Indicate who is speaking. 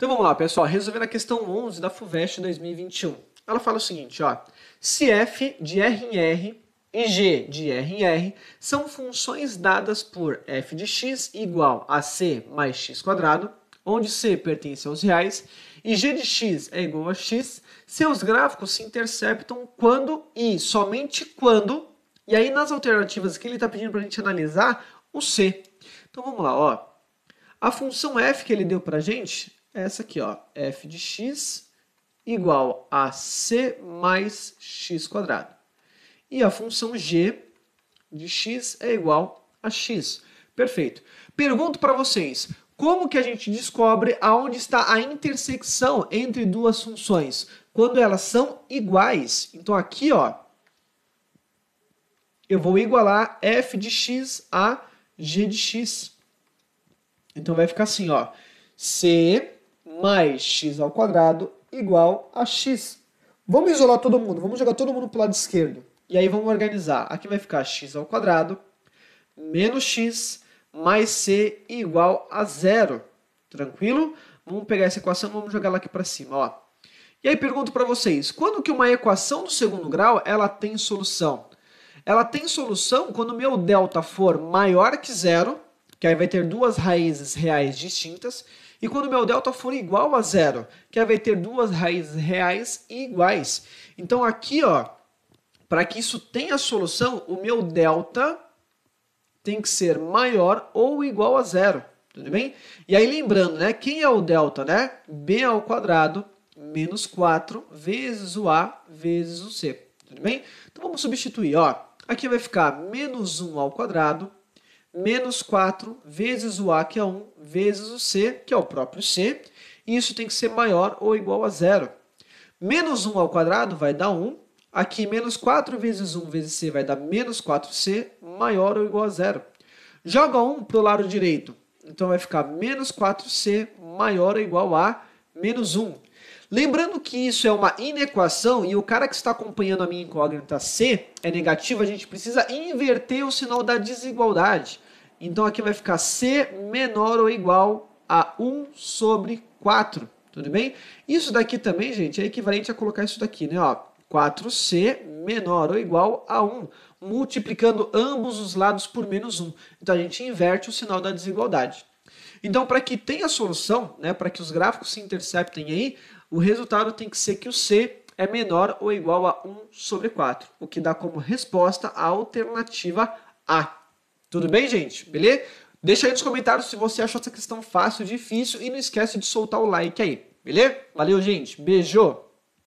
Speaker 1: Então vamos lá, pessoal, resolvendo a questão 11 da FUVEST 2021. Ela fala o seguinte, ó, se f de r em r e g de r em r são funções dadas por f de x igual a c mais x quadrado, onde c pertence aos reais, e g de x é igual a x, seus gráficos se interceptam quando e somente quando, e aí nas alternativas que ele está pedindo para a gente analisar, o c. Então vamos lá, ó. A função f que ele deu para a gente essa aqui, ó, f de x igual a c mais x quadrado. E a função g de x é igual a x. Perfeito. Pergunto para vocês, como que a gente descobre aonde está a intersecção entre duas funções? Quando elas são iguais. Então aqui, ó, eu vou igualar f de x a g de x. Então vai ficar assim, ó, c mais x ao quadrado igual a x. Vamos isolar todo mundo, vamos jogar todo mundo para o lado esquerdo. E aí vamos organizar. Aqui vai ficar x ao quadrado menos x mais c igual a zero. Tranquilo? Vamos pegar essa equação e vamos jogar ela aqui para cima. Ó. E aí pergunto para vocês, quando que uma equação do segundo grau ela tem solução? Ela tem solução quando meu delta for maior que zero, que aí vai ter duas raízes reais distintas, e quando meu delta for igual a zero, que vai ter duas raízes reais iguais. Então aqui, ó, para que isso tenha solução, o meu delta tem que ser maior ou igual a zero. Tudo bem? E aí lembrando, né? Quem é o delta, né? b ao quadrado menos 4 vezes o a vezes o c. Tudo bem? Então vamos substituir, ó. Aqui vai ficar menos 1 ao quadrado menos 4 vezes o A, que é 1, vezes o C, que é o próprio C, e isso tem que ser maior ou igual a zero. Menos 1 ao quadrado vai dar 1, aqui menos 4 vezes 1 vezes C vai dar menos 4C, maior ou igual a zero. Joga 1 para o lado direito, então vai ficar menos 4C maior ou igual a menos 1. Lembrando que isso é uma inequação e o cara que está acompanhando a minha incógnita C é negativo, a gente precisa inverter o sinal da desigualdade. Então aqui vai ficar C menor ou igual a 1 sobre 4. Tudo bem? Isso daqui também, gente, é equivalente a colocar isso daqui, né? Ó, 4C menor ou igual a 1, multiplicando ambos os lados por menos 1. Então a gente inverte o sinal da desigualdade. Então, para que tenha solução, né, para que os gráficos se interceptem aí, o resultado tem que ser que o C é menor ou igual a 1 sobre 4, o que dá como resposta a alternativa A. Tudo bem, gente? Beleza? Deixa aí nos comentários se você achou essa questão fácil, difícil e não esquece de soltar o like aí, beleza? Valeu, gente. Beijo!